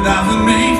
without the main